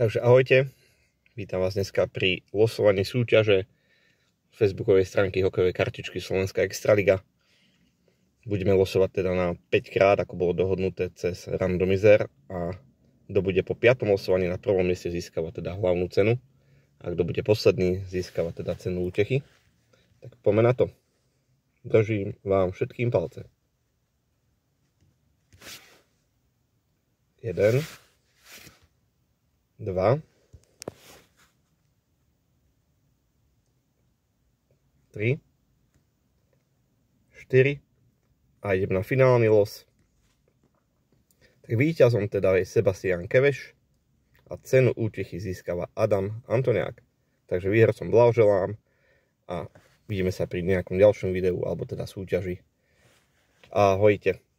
Takže ahojte, vítam vás dneska pri losovaní súťaže facebookovej stránky hokejovej kartičky Slovenská Extraliga. Budeme losovať teda na 5 krát, ako bolo dohodnuté cez randomizer a kto bude po 5. losovaní na prvom mieste získava teda hlavnú cenu a kto bude posledný získava teda cenu útechy. Tak poďme na to. Držím vám všetkým palce. 1 2, 3, 4 a idem na finálny los. Tak víťazom teda je Sebastian Keveš a cenu útechy získava Adam Antoniak. Takže výhercom blahoželám a vidíme sa pri nejakom ďalšom videu alebo teda súťaži. Ahojte.